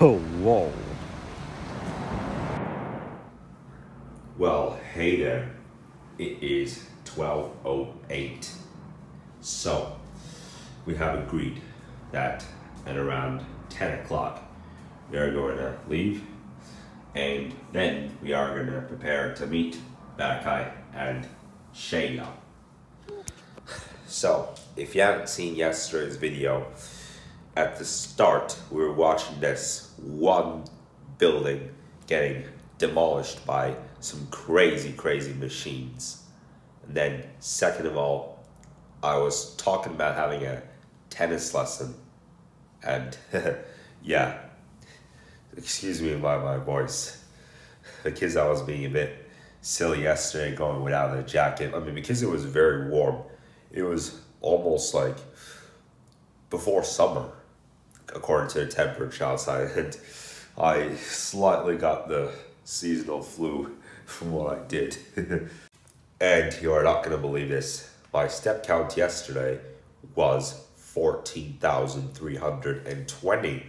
oh, whoa. Well, hey there. It is 12.08. So, we have agreed that at around 10 o'clock we are going to leave and then we are going to prepare to meet Barakai and Shayla. So, if you haven't seen yesterday's video, at the start we were watching this one building getting demolished by some crazy, crazy machines. And then, second of all, I was talking about having a tennis lesson. And yeah, excuse me by my voice. Because I was being a bit silly yesterday going without a jacket. I mean, because it was very warm, it was almost like before summer, according to the temperature outside. And I slightly got the seasonal flu from what I did. and you are not going to believe this. My step count yesterday was 14,320.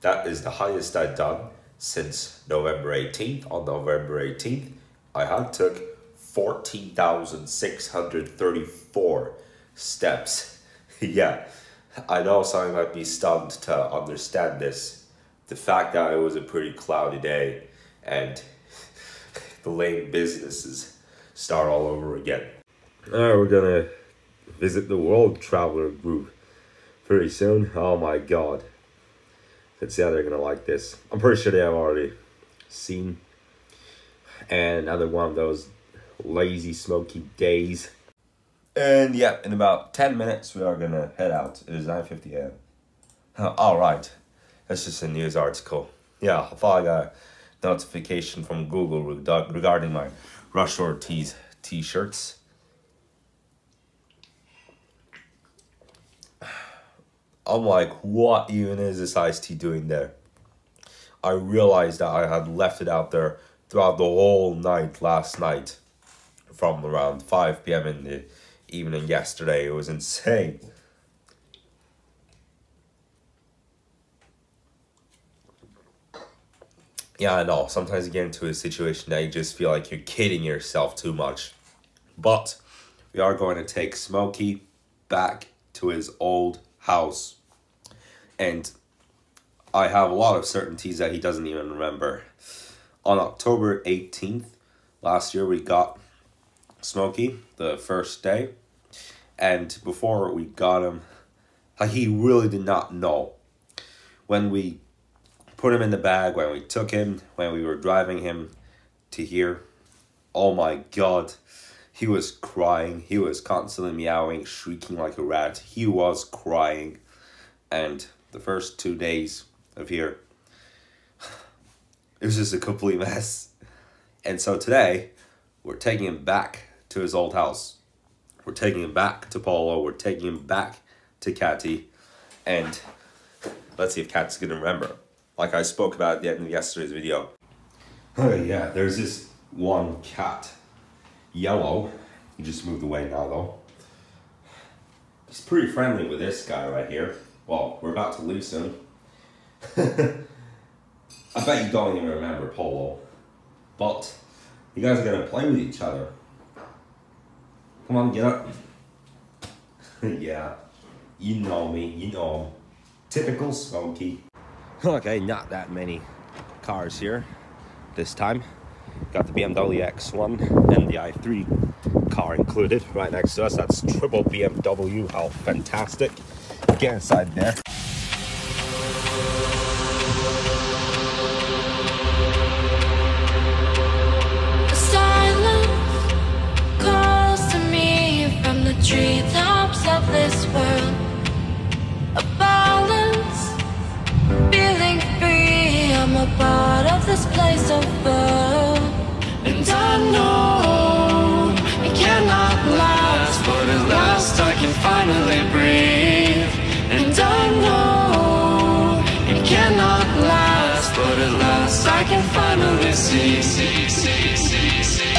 That is the highest I've done since November 18th. On November 18th, I had took 14,634 steps. yeah, I know some might be stunned to understand this. The fact that it was a pretty cloudy day and the lame businesses start all over again. Alright, we're gonna visit the World Traveler group pretty soon. Oh my god. Let's see how they're gonna like this. I'm pretty sure they have already seen. And another one of those lazy, smoky days. And yeah, in about 10 minutes, we are gonna head out. It is 9.50 a.m. Alright, that's just a news article. Yeah, I thought I got a notification from Google regarding my Rush Ortiz t-shirts. I'm like, what even is this iced tea doing there? I realized that I had left it out there throughout the whole night last night from around 5 p.m. in the evening yesterday. It was insane. yeah, I know. Sometimes you get into a situation that you just feel like you're kidding yourself too much. But we are going to take Smokey back to his old house. And I have a lot of certainties that he doesn't even remember. On October 18th last year, we got Smokey the first day. And before we got him, he really did not know. When we put him in the bag, when we took him, when we were driving him to here, oh my god, he was crying. He was constantly meowing, shrieking like a rat. He was crying. And the first two days of here, it was just a complete mess. And so today, we're taking him back to his old house. We're taking him back to Polo. We're taking him back to Catty. And let's see if Cat's going to remember like I spoke about at the end of yesterday's video. Oh yeah, there's this one cat, yellow. He just moved away now though. He's pretty friendly with this guy right here. Well, we're about to leave soon. I bet you don't even remember Polo. But you guys are gonna play with each other. Come on, get up. yeah, you know me, you know. Typical Smokey. Okay, not that many cars here this time. Got the BMW X1 and the i3 car included right next to us. That's triple BMW. How fantastic. Get inside there. I can finally see, see, see, see, see.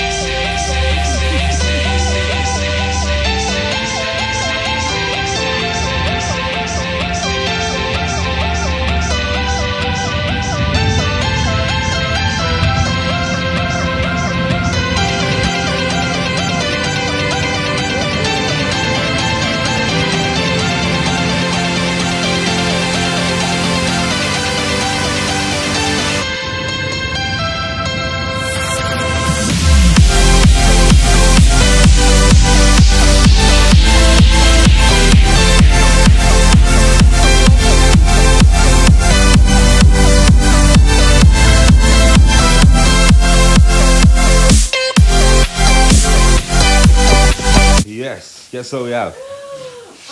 Guess so, oh, yeah.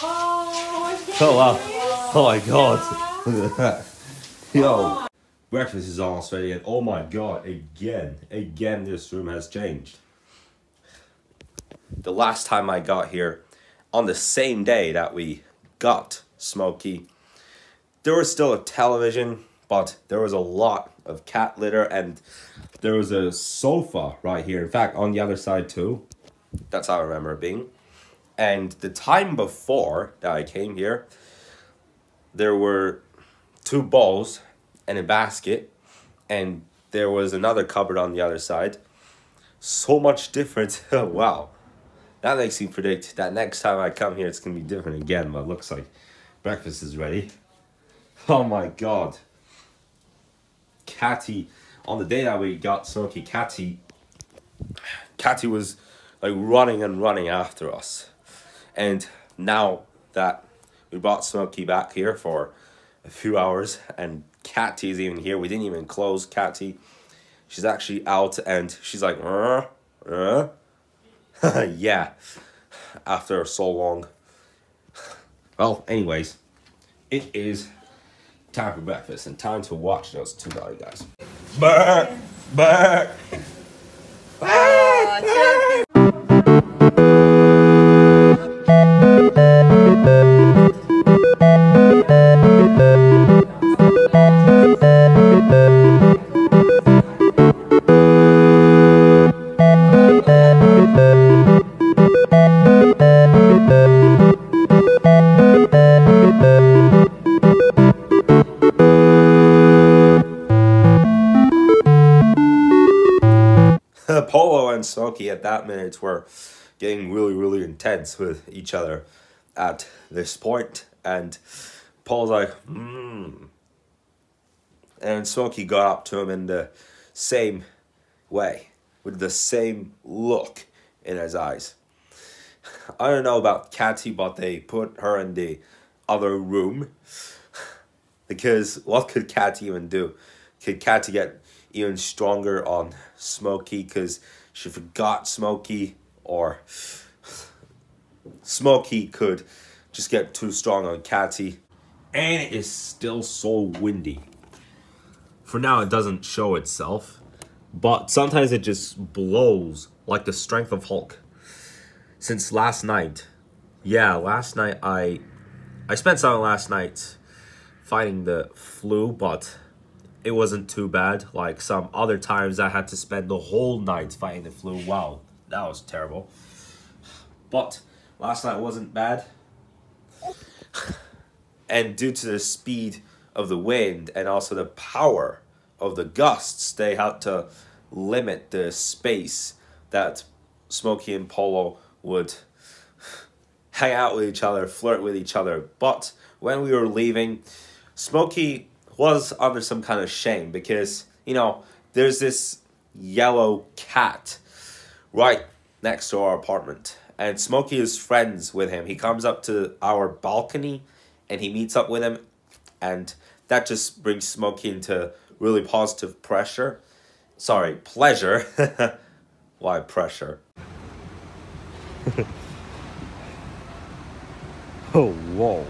Oh, Oh wow. Oh my god. Look at that. Yo. Breakfast is almost ready and oh my god, again, again this room has changed. The last time I got here, on the same day that we got Smokey, there was still a television, but there was a lot of cat litter and there was a sofa right here. In fact, on the other side too. That's how I remember it being. And the time before that I came here, there were two bowls and a basket, and there was another cupboard on the other side. So much different. Oh, wow. That makes me predict that next time I come here, it's going to be different again, but it looks like breakfast is ready. Oh my god. Catty, on the day that we got Smokey, Catty, Catty was like running and running after us. And now that we brought Smokey back here for a few hours and Catty is even here, we didn't even close Catty. She's actually out and she's like, uh, uh. yeah, after so long. Well, anyways, it is time for breakfast and time to watch those two naughty guys. Back, back. Polo getting really, really intense with each other at this point, and Paul's like, hmm. And Smokey got up to him in the same way, with the same look in his eyes. I don't know about Catty, but they put her in the other room. Because what could Catty even do? Could Catty get even stronger on Smokey because she forgot Smokey or Smokey could just get too strong on Catty. And it is still so windy. For now, it doesn't show itself, but sometimes it just blows like the strength of Hulk. Since last night, yeah, last night I I spent some last night fighting the flu, but it wasn't too bad. Like some other times, I had to spend the whole night fighting the flu. Wow, that was terrible. But last night wasn't bad. and due to the speed of the wind and also the power of the gusts, they had to limit the space that Smokey and Polo would hang out with each other, flirt with each other. But when we were leaving, Smokey was under some kind of shame because, you know, there's this yellow cat right next to our apartment. And Smokey is friends with him. He comes up to our balcony and he meets up with him. And that just brings Smokey into really positive pressure. Sorry, pleasure. Why pressure? oh, whoa.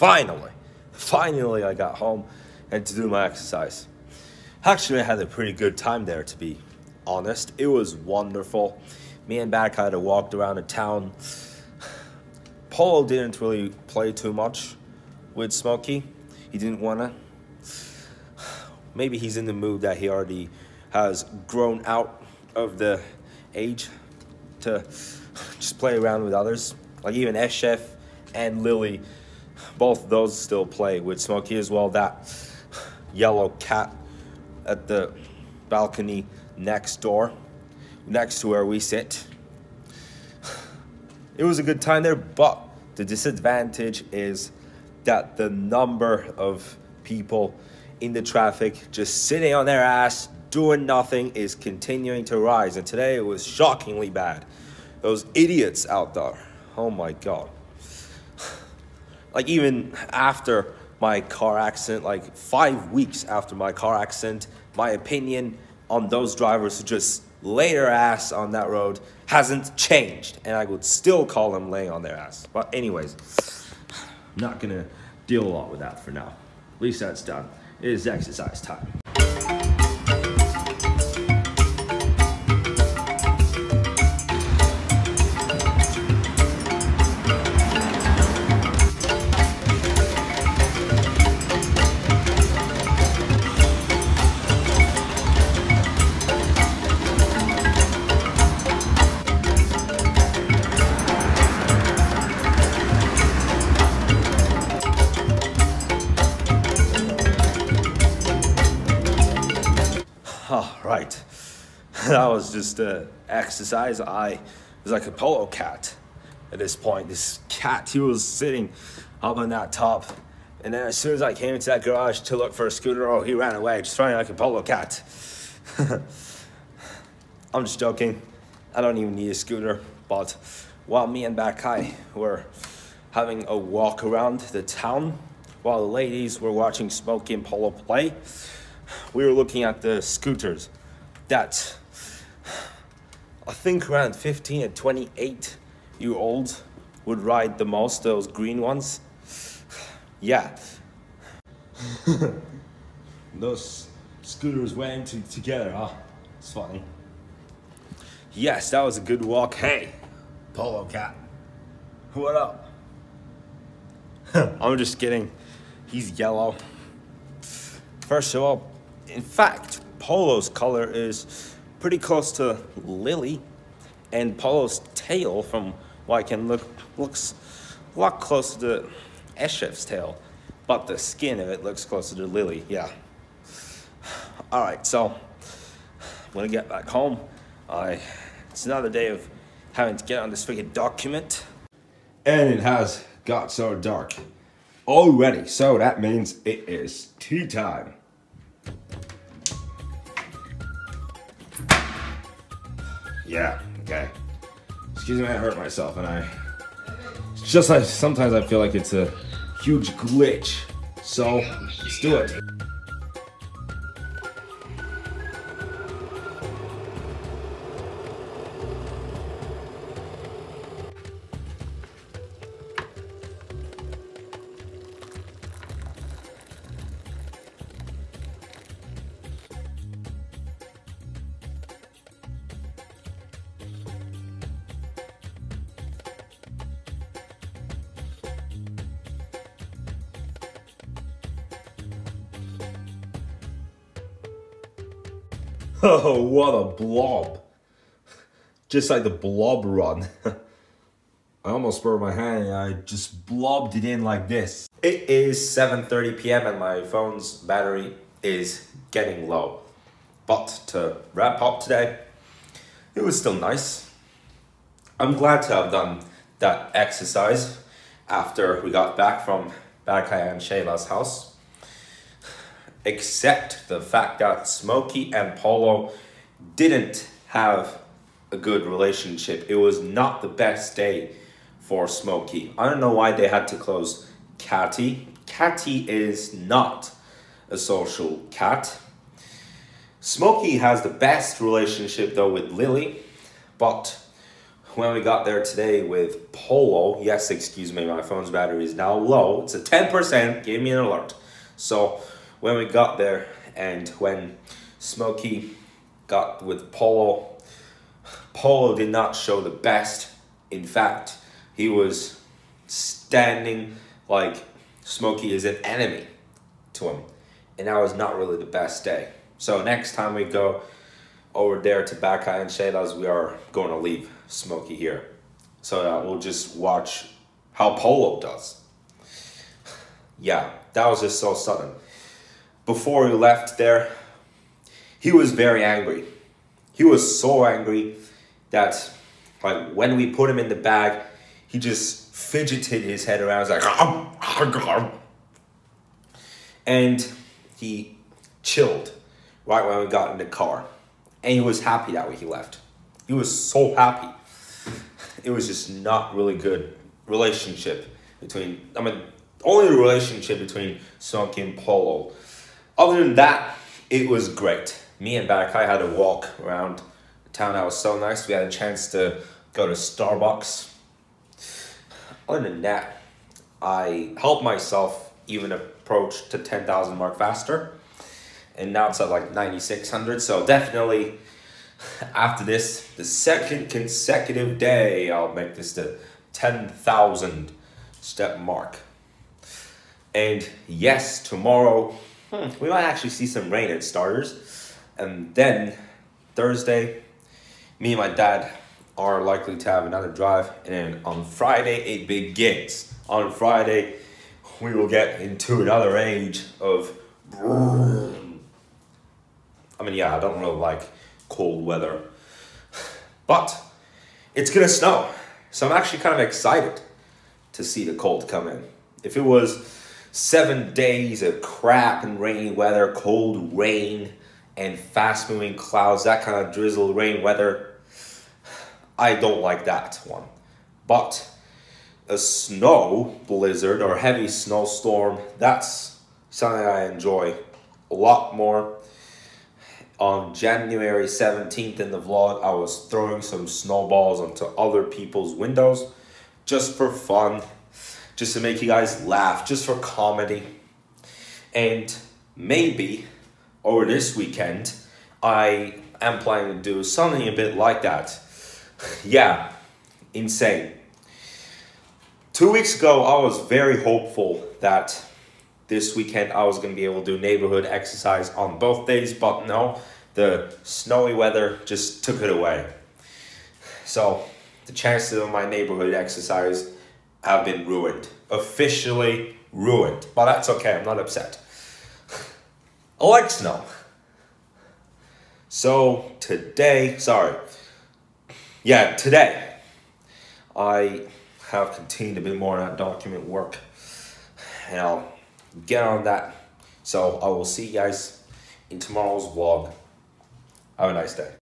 Finally finally I got home and to do my exercise. Actually, I had a pretty good time there, to be honest. It was wonderful. Me and Back had walked around the town. Polo didn't really play too much with Smokey. He didn't want to. Maybe he's in the mood that he already has grown out of the age to just play around with others. Like even Eshef and Lily, both those still play with Smokey as well. That yellow cat at the balcony next door, next to where we sit. It was a good time there, but the disadvantage is that the number of people in the traffic just sitting on their ass doing nothing is continuing to rise. And today it was shockingly bad. Those idiots out there. Oh my god. Like even after my car accident, like five weeks after my car accident, my opinion on those drivers who just lay their ass on that road hasn't changed. And I would still call them laying on their ass. But anyways, not gonna deal a lot with that for now. At least that's done. It is exercise time. That was just uh, exercise. I was like a polo cat at this point. This cat, he was sitting up on that top. And then as soon as I came into that garage to look for a scooter, oh, he ran away, just running like a polo cat. I'm just joking. I don't even need a scooter. But while me and Bakai were having a walk around the town, while the ladies were watching Smokey and Polo play, we were looking at the scooters that I think around 15 and 28 year olds would ride the most, those green ones. Yeah. those scooters went to, together, huh? It's funny. Yes, that was a good walk. Hey, Polo Cat. What up? I'm just kidding. He's yellow. First of all, in fact, Polo's color is pretty close to Lily, and Polo's tail, from can look, looks a lot closer to Eshef's tail, but the skin of it looks closer to Lily. Yeah. All right, so when I get back home, I it's another day of having to get on this freaking document, and it has got so dark already. So that means it is tea time. Yeah, okay. Excuse me, I hurt myself, and I. It's just like sometimes I feel like it's a huge glitch. So, let's do it. What a blob. Just like the blob run. I almost burned my hand and I just blobbed it in like this. It is 7.30 p.m. and my phone's battery is getting low. But to wrap up today, it was still nice. I'm glad to have done that exercise after we got back from Barakai and Shayla's house except the fact that Smokey and Polo didn't have a good relationship. It was not the best day for Smokey. I don't know why they had to close Catty. Catty is not a social cat. Smokey has the best relationship though with Lily, but when we got there today with Polo, yes, excuse me, my phone's battery is now low. It's at 10%, gave me an alert. So when we got there and when Smokey got with Polo, Polo did not show the best. In fact, he was standing like Smokey is an enemy to him. And that was not really the best day. So next time we go over there to Bakai and Shayla's, we are going to leave Smokey here. So uh, we'll just watch how Polo does. Yeah, that was just so sudden. Before we left there, he was very angry. He was so angry that like when we put him in the bag, he just fidgeted his head around. Was like, ah, ah, ah, and he chilled right when we got in the car. And he was happy that way he left. He was so happy. It was just not really good relationship between, I mean, only relationship between Smokey and Polo. Other than that, it was great. Me and Barakai had a walk around the town that was so nice. We had a chance to go to Starbucks. Other than that, I helped myself even approach to 10,000 mark faster. And now it's at like 9,600. So definitely after this, the second consecutive day, I'll make this the 10,000 step mark. And yes, tomorrow hmm, we might actually see some rain at starters. And then Thursday, me and my dad are likely to have another drive. And then on Friday, it begins. On Friday, we will get into another age of. I mean, yeah, I don't really like cold weather, but it's gonna snow. So I'm actually kind of excited to see the cold come in. If it was seven days of crap and rainy weather, cold rain, and fast moving clouds, that kind of drizzle rain weather, I don't like that one. But a snow blizzard or heavy snowstorm, that's something I enjoy a lot more. On January 17th in the vlog, I was throwing some snowballs onto other people's windows just for fun, just to make you guys laugh, just for comedy. And maybe over this weekend, I am planning to do something a bit like that. yeah, insane. Two weeks ago, I was very hopeful that this weekend I was going to be able to do neighborhood exercise on both days, but no, the snowy weather just took it away. So the chances of my neighborhood exercise have been ruined. Officially ruined. But that's okay, I'm not upset. Oh, I like snow. So today, sorry. Yeah, today, I have continued a bit more on that document work. And I'll get on that. So I will see you guys in tomorrow's vlog. Have a nice day.